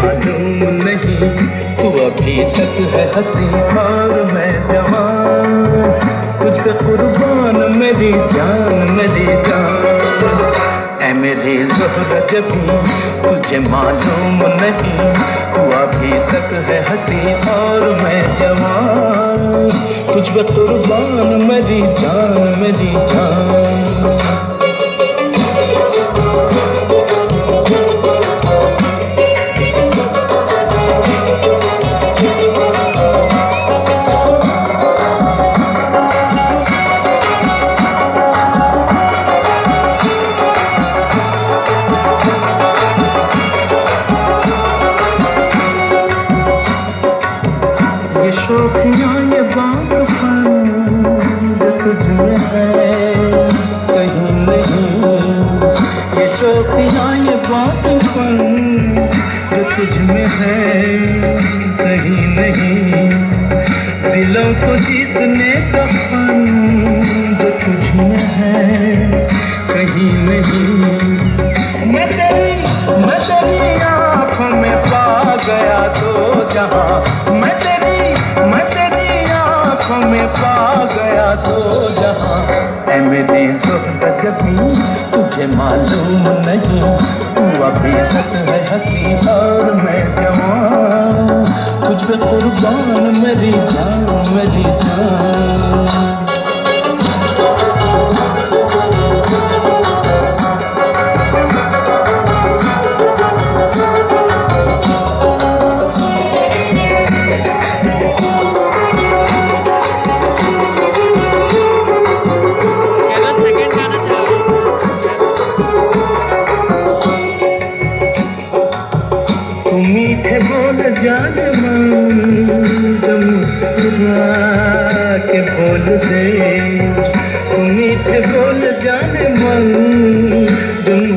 मालूम नहीं। तू अभी तक है हँसी और मैं जवान। तुझ पे कुर्बान मेरी जान मेरी जान। ऐ मेरी जोहरत भी तुझे मालूम नहीं। तू अभी तक है हँसी और मैं जवान। तुझ पे कुर्बान मेरी जान मेरी जान। है, कहीं नहीं। दिलों को जीतने का जो तुझ में है, कहीं नहीं। मैं तेरी मैं तेरी आँखों में पा गया तो जहाँ। मैं तेरी मैं तेरी आँखों में पा गया तो जहाँ। मेरी तुझे मालूम नहीं, तू अभी है तुझ पे कुर्बान मेरी जान मेरी जान। के बोल दे तू मीठे बोल जान मन, तुम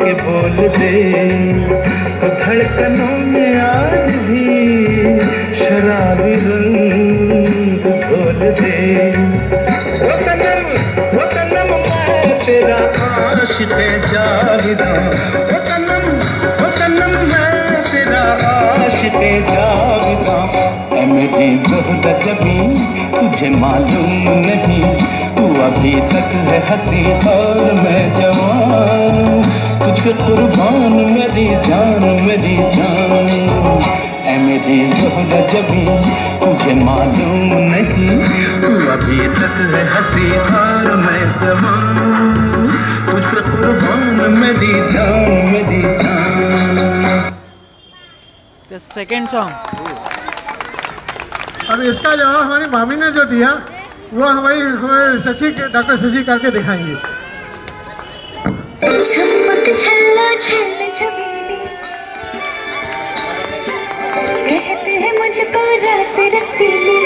के बोल दे तो धड़कनों में आज भी शराबी रंग घोल दे वो सनम मैं तेरा आशिक जाविदा वो सनम ऐ मेरी जोहरत तुझे मालूम नहीं तू अभी तक है हँसी और मैं जवान। तुझ कुर्बान मेरी जान मेरी जान। ऐ मेरी जोहरत भी तुझे मालूम नहीं तू अभी तक है हँसी और मैं जवान। तुझ कुर्बान मेरी जान मेरी जान। सेकंड सॉन्ग अब इसका जवाब हमारी मामी ने जो दिया, वो हमारी हमारे शशि डॉक्टर शशि करके दिखाएँगे। कहते हैं मुझको रस रसीली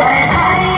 Terra